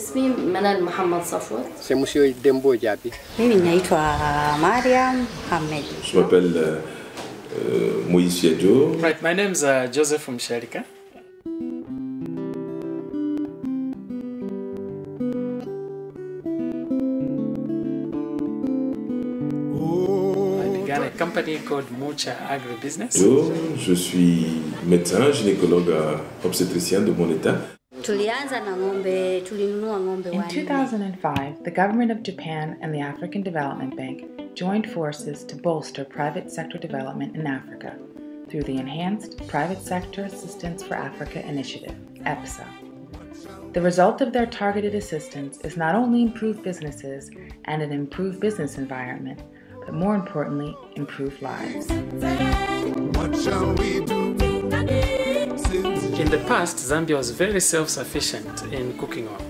Ismi Manal Muhammad Safwat. C'est Monsieur Dembo Diaby. Mimi naitwa Mariam Hamed. Je m'appelle euh, euh, Moïse. Right, my name's uh, Joseph from Sharika. I began a company called Mucha Agribusiness. Yo, Je suis médecin, gynécologue obstétricien de mon état. Tulianza na ng'ombe, tulinunua ng'ombe In 2005, the government of Japan and the African Development Bank joined forces to bolster private sector development in Africa through the Enhanced Private Sector Assistance for Africa Initiative, EPSA. The result of their targeted assistance is not only improved businesses and an improved business environment, but more importantly, improved lives. In the past, Zambia was very self-sufficient in cooking oil.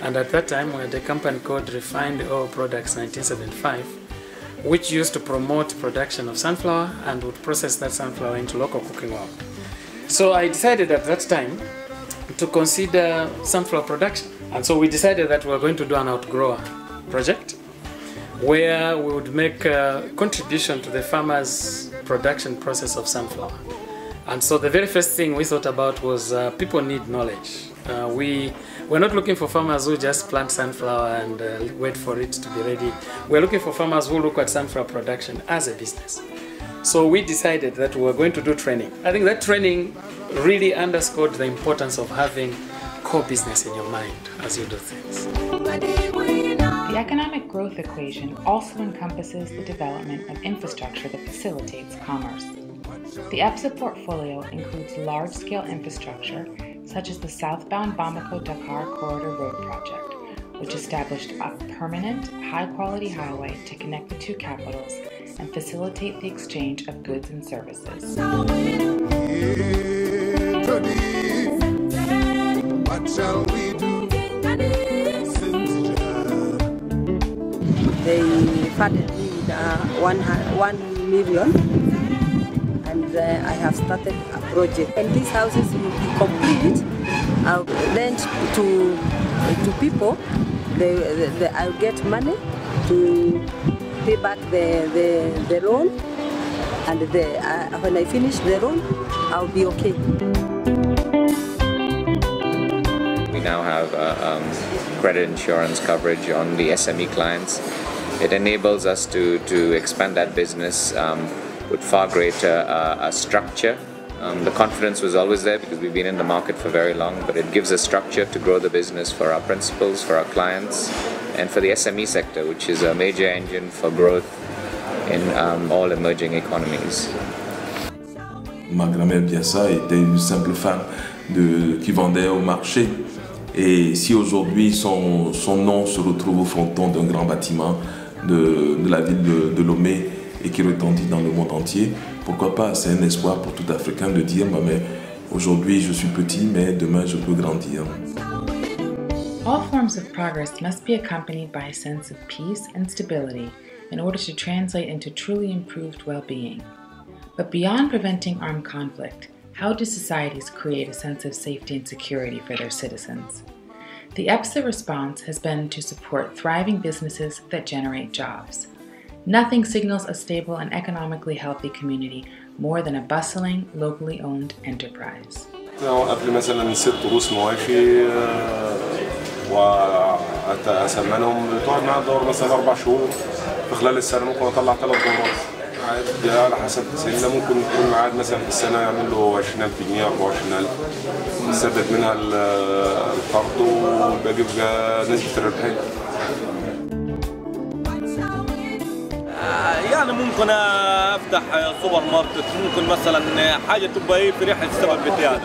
And at that time, we had a company called Refined Oil Products 1975, which used to promote production of sunflower and would process that sunflower into local cooking oil. So I decided at that time to consider sunflower production. And so we decided that we were going to do an outgrower project where we would make a contribution to the farmers' production process of sunflower. And so the very first thing we thought about was uh, people need knowledge. Uh, we we're not looking for farmers who just plant sunflower and uh, wait for it to be ready. We're looking for farmers who look at sunflower production as a business. So we decided that we were going to do training. I think that training really underscored the importance of having core business in your mind as you do things. The economic growth equation also encompasses the development of infrastructure that facilitates commerce. The EPSA portfolio includes large scale infrastructure such as the southbound Bamako Dakar Corridor Road Project, which established a permanent, high quality highway to connect the two capitals and facilitate the exchange of goods and services. They funded uh, one, one million uh, I have started a project. And these houses will be complete. I'll lend to, to people. They, they, they- I'll get money to pay back the, the, the loan. And the, uh, when I finish the loan, I'll be okay. We now have uh, um, credit insurance coverage on the SME clients. It enables us to, to expand that business um, with far greater uh, structure. Um, the confidence was always there because we've been in the market for very long, but it gives us structure to grow the business for our principals, for our clients, and for the SME sector, which is a major engine for growth in um, all emerging economies. Ma grand-mère Biassa était une simple femme de, qui vendait au marché. Et si aujourd'hui son, son nom se retrouve au fronton d'un grand bâtiment de, de la ville de Lomé et qui retentit dans le monde entier, pourquoi pas C'est un espoir pour tout Africain de dire bah, mais aujourd'hui je suis petit, mais demain je peux grandir. All forms of progress must be accompanied by a sense of peace and stability in order to translate into truly improved well being. But beyond preventing armed conflict, how do societies create a sense of safety and security for their citizens? The EPSA response has been to support thriving businesses that generate jobs. Nothing signals a stable and economically healthy community more than a bustling, locally owned enterprise. قبل مثلا ست رؤوس مواشي واثمنهم تقعد معايا الدور مثلا اربع شهور في خلال السنه ممكن اطلع ثلاث دورات عاد على حسب سنه ممكن يكون معاد مثلا في السنه يعمل له 20000 جنيه 24000 يسدد منها ال- القرض والباقي بقى نسبه الربحيه يعني ممكن أفتح سوبر ماركت ممكن مثلا حاجة تبقى إيه في ريحه السبب بتاعي